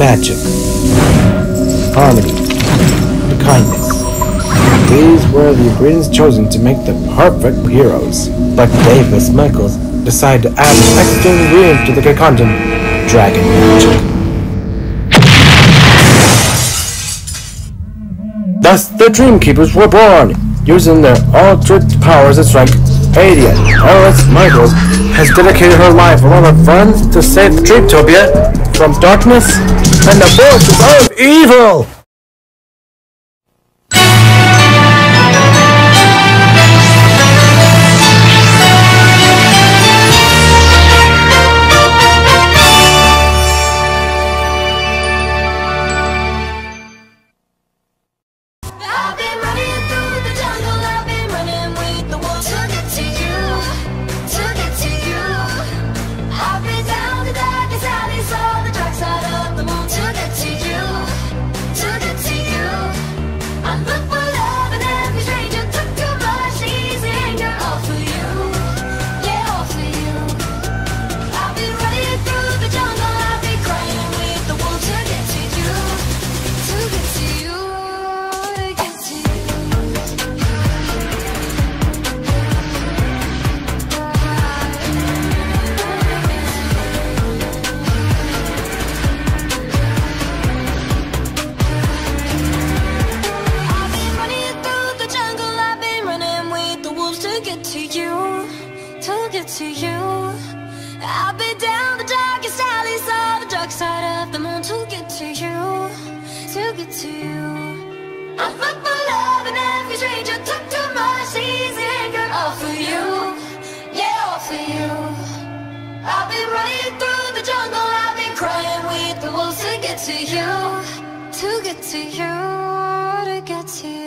magic, harmony, and kindness. These were the ingredients chosen to make the perfect heroes. But Davis Michaels decided to add an extra ingredient to the concoction, dragon magic. Thus, the Dreamkeepers were born! Using their altered powers and strength, Adia, Alice Michaels, has dedicated her life along with friends to save Dreamtopia from darkness and the forces of evil! To get to you. I've been down the darkest alleys, saw the dark side of the moon to get to you, to get to you. I look for love and every stranger took too much easy anger all for you, yeah, all for you. I've been running through the jungle, I've been crying with the wolves to get to you, to get to you.